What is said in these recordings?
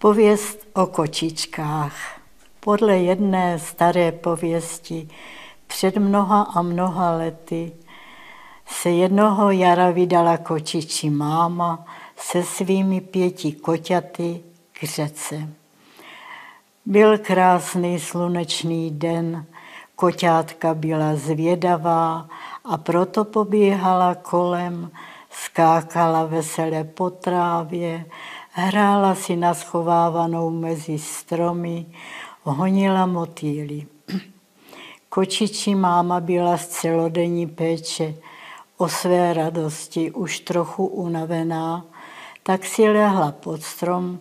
Pověst o kočičkách. Podle jedné staré pověsti před mnoha a mnoha lety se jednoho jara vydala kočičí máma se svými pěti koťaty k řece. Byl krásný slunečný den, koťátka byla zvědavá a proto pobíhala kolem, skákala veselé po trávě, hrála si na schovávanou mezi stromy, honila motýly. Kočičí máma byla z celodenní péče o své radosti už trochu unavená, tak si lehla pod strom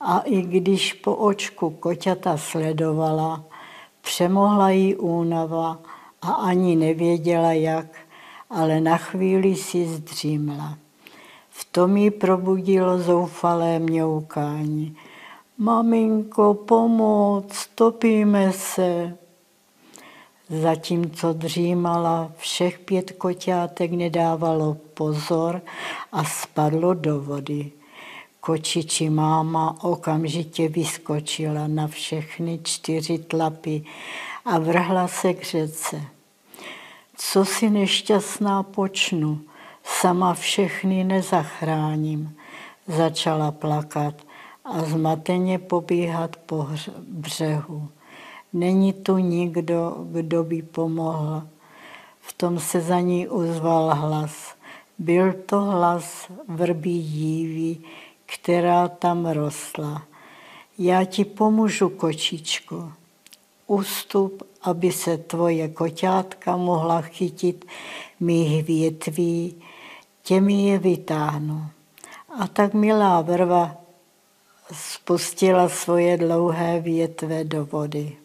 a i když po očku koťata sledovala, přemohla jí únava a ani nevěděla jak, ale na chvíli si zdřímla. V tom jí probudilo zoufalé mňoukání. Maminko, pomoc, topíme se. Zatímco dřímala, všech pět koťátek nedávalo pozor a spadlo do vody. Kočiči máma okamžitě vyskočila na všechny čtyři tlapy a vrhla se k řece. Co si nešťastná počnu, sama všechny nezachráním, začala plakat a zmateně pobíhat po břehu. Není tu nikdo, kdo by pomohl. V tom se za ní ozval hlas. Byl to hlas vrbí dívy, která tam rostla. Já ti pomůžu, kočičko. Ustup, aby se tvoje koťátka mohla chytit mých větví, těmi je vytáhnu. A tak milá vrva spustila svoje dlouhé větve do vody.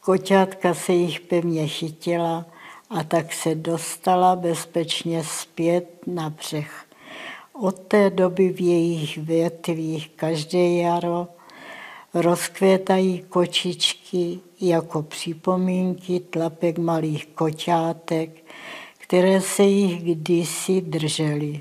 Koťátka se jich pevně chytila a tak se dostala bezpečně zpět na břeh. Od té doby v jejich větvích každé jaro rozkvětají kočičky jako připomínky tlapek malých koťátek, které se jich kdysi držely.